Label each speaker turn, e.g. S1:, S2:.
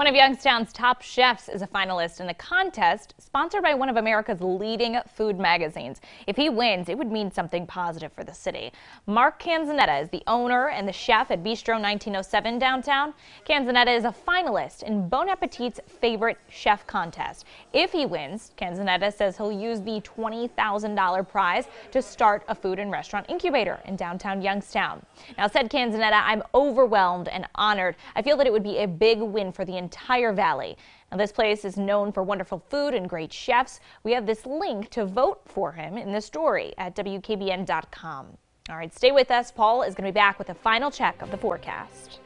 S1: One of Youngstown's top chefs is a finalist in a contest sponsored by one of America's leading food magazines. If he wins, it would mean something positive for the city. Mark Canzonetta is the owner and the chef at Bistro 1907 downtown. Canzonetta is a finalist in Bon Appetit's favorite chef contest. If he wins, Canzonetta says he'll use the $20,000 prize to start a food and restaurant incubator in downtown Youngstown. Now, said Canzonetta, I'm overwhelmed and honored. I feel that it would be a big win for the entire valley. Now, this place is known for wonderful food and great chefs. We have this link to vote for him in the story at WKBN.com. All right, stay with us. Paul is going to be back with a final check of the forecast.